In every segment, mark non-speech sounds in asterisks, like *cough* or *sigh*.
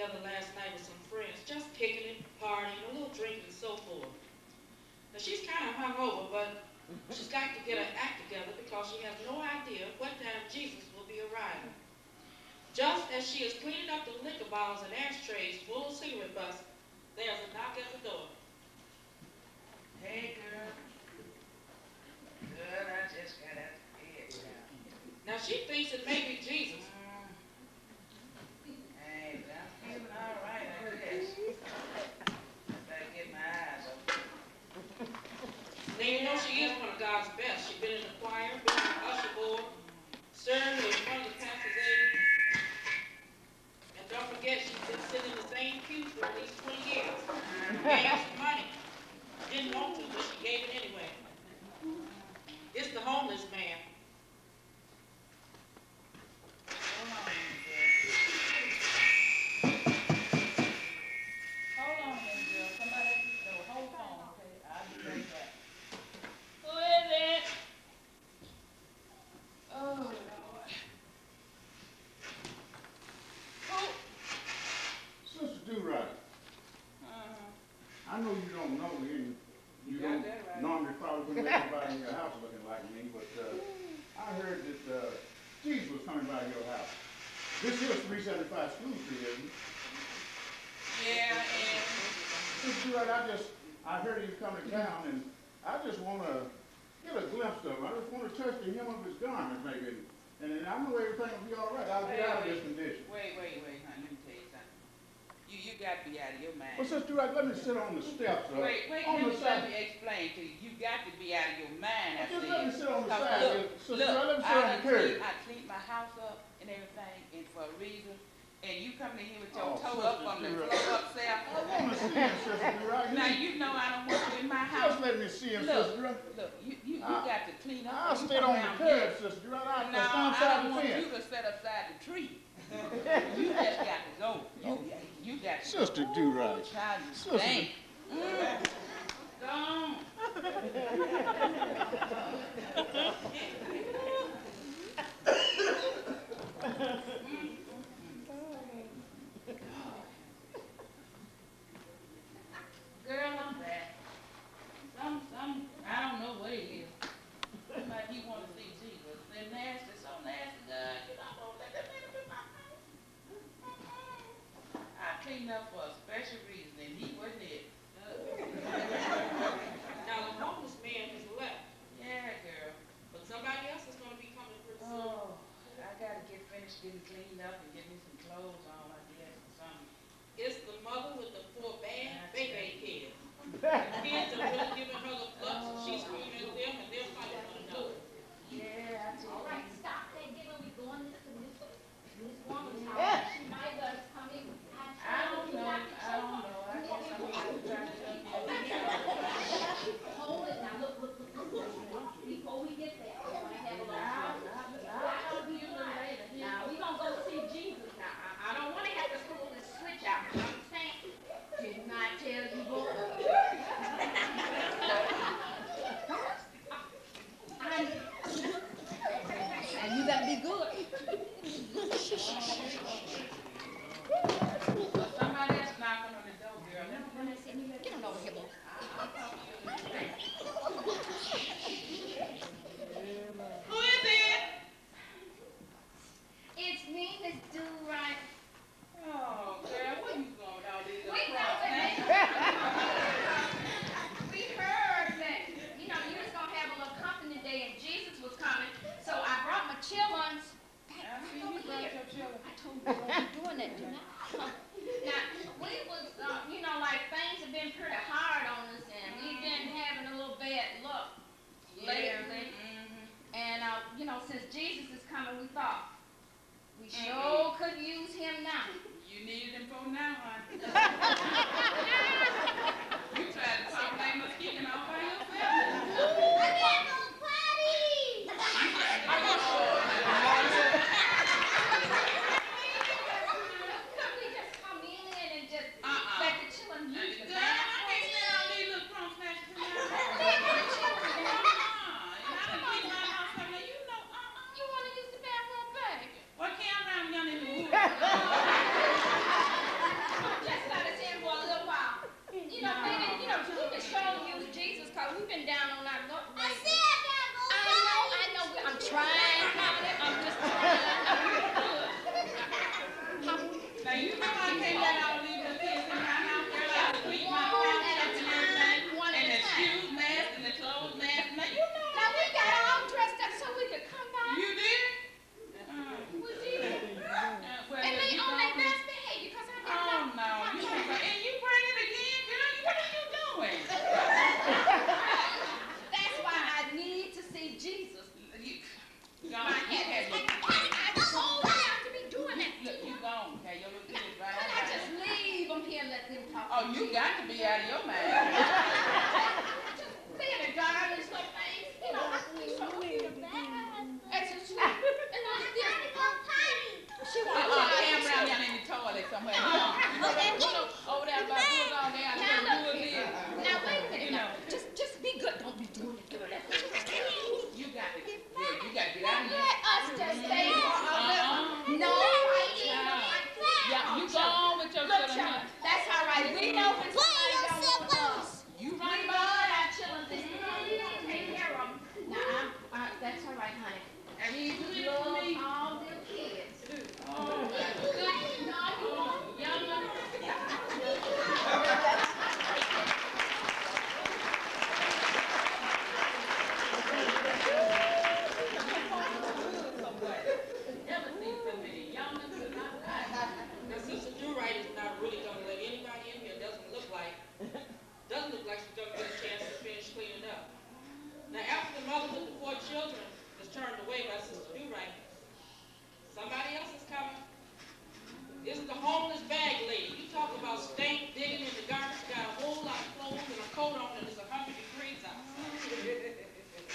together last night with some friends, just kicking it, partying, a little drinking and so forth. Now she's kind of hungover, but she's got to get her act together because she has no idea what time Jesus will be arriving. Just as she is cleaning up the liquor bottles and ashtrays full of cigarette butts, there's a knock at the door. Hey, girl. Good, I just got out of bed now. Now she thinks it may be Jesus. Hey, but I'm feeling all right, I guess. Better get my eyes open. Now you know she is one of God's best. She's been in the choir, been on the usher board, served as one of the pastor's aides. And don't forget, she's been sitting in the same pew for at least twenty years. Gave some money. Didn't want to, but she gave it anyway. It's the homeless man. Hold on, girl. Hold on, then, girl. Somebody at the door. Hold on, okay? I'll be right back. Who is it? Oh, Lord. Who? Sister Do Right, Uh-huh. I know you don't know me and you You got don't that right. normally probably wouldn't let anybody in your house looking like me, but, uh, I heard that, uh, Jesus was coming by your house. This is three seventy-five School Street, isn't it? Yeah, and Sister Right, I just, I heard he was coming to town and I just wanna get a glimpse of him. I just wanna touch the hem of his garment maybe. And I know everything will be all right. I'll get out of this condition. Wait, wait, wait, honey, let me tell you something. You, you got to be out of your mind. Well, Sister Right, let me sit on the steps, uh, Wait, wait, on let the me, let me explain to you. You got to be out of your mind, I Just let me sit on the side. look, Sister look, Right, let me I sit on the cleaned, I cleaned my house up and everything, and for a reason, and you coming in here with your Oh, toe up on the Right. floor upstairs. I wanna see him, Sister Right. *laughs* Now, you know I don't want you in my house. Just let me see him, Look, Sister Right. look, you, you, you I- got to clean up. I'll when stay on the curb. Sister Do I'll No, I don't want you to sit upside the tree. You just got to go. You, you got to. Sister Do Right. Child, you Sister- Mm. Go on. *laughs*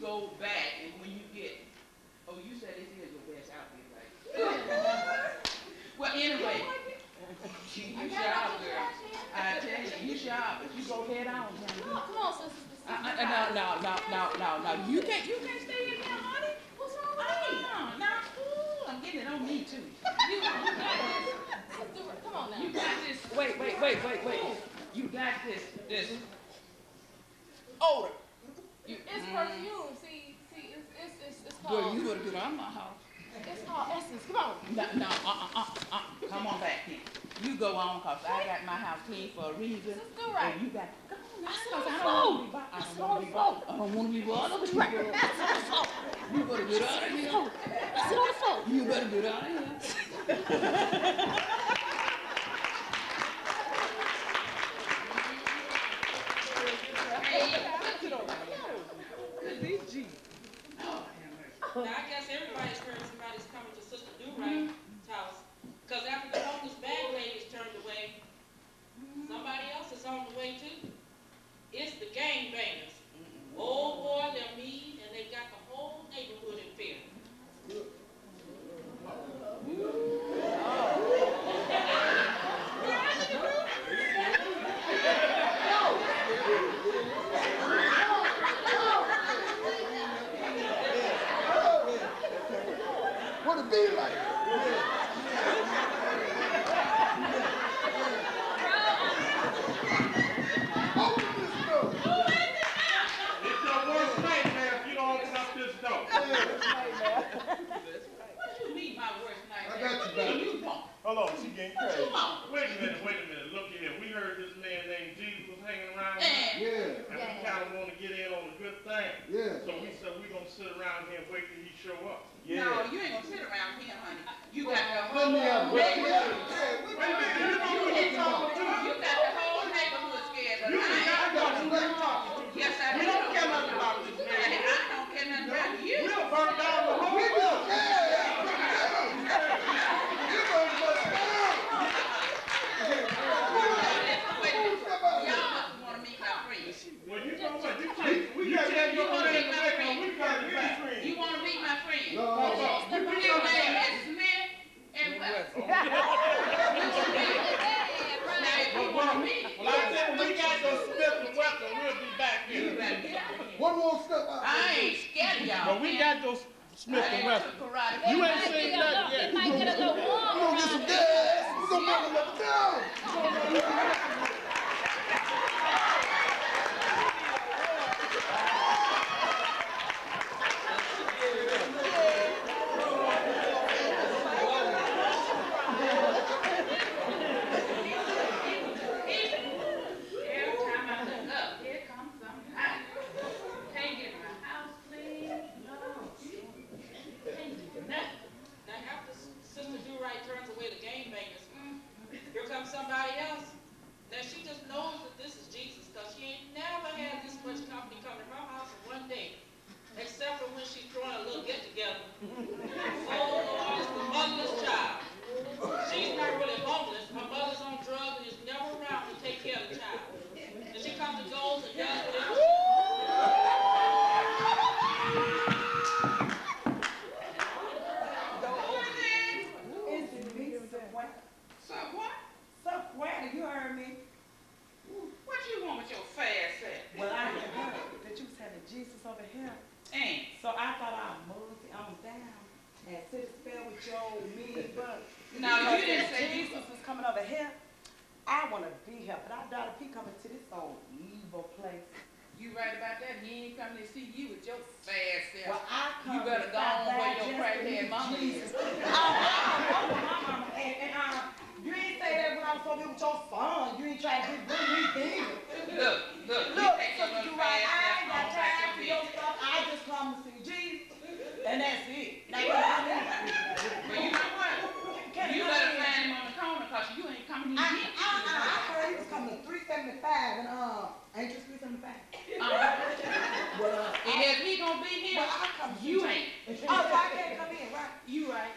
go back and when you get, oh, you said this is your best outfit, right? well, anyway, you, you sharp, girl. I tell you, you sharp, but you go head on. Come on, come on, sister. Uh, uh, uh, no, no, no, no, no, no. You can't, you can't stay in here, honey. What's wrong with you? No, no. Ooh, I'm getting it on me too. You, you got this. Come on now. You got this. Wait, wait, wait, wait, wait. You got this. This odor. You, it's mm. perfume. See, see, it's it's it's, it's called. Well, you would have been on my house. It's called essence. Come on. No, no, uh, uh, uh, uh. Come on back here. You go on, cause I got my house clean for a reason. Just do right. And you got. I don't want to be bothered. I don't want to be. I'm gonna be You better get out of here. That's on the floor. You better get out of here. *laughs* Hold she getting crazy. Wait a minute, wait a minute. Look here. We heard this man named Jesus was hanging around. Yeah. And we kind of want to get in on a good thing. Yeah. So we said we're going to sit around here and wait till he show up. Yeah. No, you ain't going to sit around here, honey. You got the whole neighborhood. Wait a minute. You, know you, you, you got the whole neighborhood scared. You I, ain't got you ain't talking to. Yes, I do. We don't care nothing about this man. I don't care nothing about you. We'll burn down the whole that you want to meet my friend. You want to be my friend. No, no, no. You put your name as Smith. Well, I said we got those Smith and Wesson, we'll be back here. One more step. I ain't scared of y'all. But we got those Smith and Wesson. You ain't seen nothing yet. You might get a little warm. You gonna get some gas. You gonna get a little down. 75 and uh, ain't you Street 75? Uh, well, uh, and if he gonna be here, well, I come you ain't. Oh, so I can't come in, right? You right.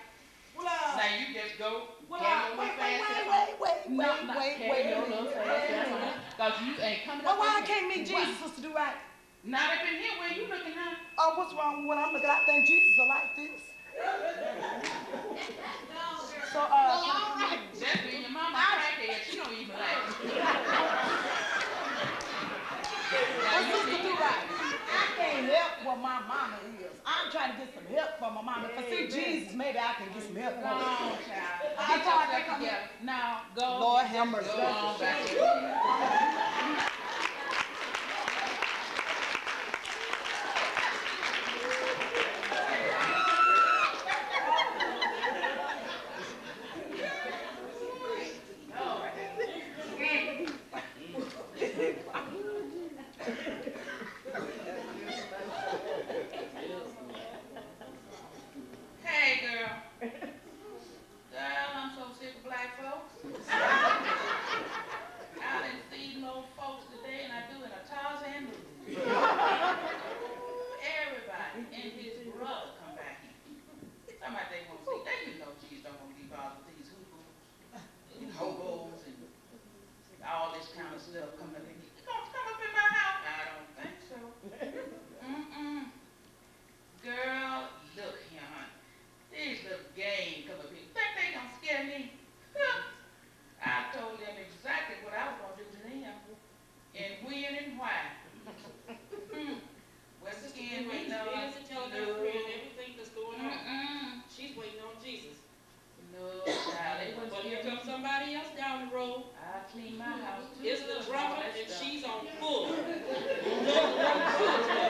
Well, uh, now you just go. Well, uh, wait, wait, wait, wait, wait, no, wait, not wait, wait, no, wait, wait, wait, Cause you ain't coming. Well, why I can't meet Jesus why? to do right? Not if in here where you looking huh? Oh, what's wrong with what I'm looking? I think Jesus will like this. so, uh, well, all right. Just be your mama crackhead. She don't even like. *laughs* it. Now what's you this to need do right? I can't help what my mama is. I'm trying to get some help from my mama. If I see Jesus, maybe I can get some help from her. on, child. I Get thought I come. Now, go. Lord have mercy. clean my house. It's the drummer and she's on full. *laughs*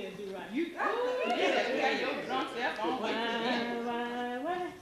get right. You, ooh, yeah, yeah, yeah, your drunk self on. Why, why, why?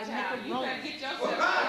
as Nick Rome. You better get yourself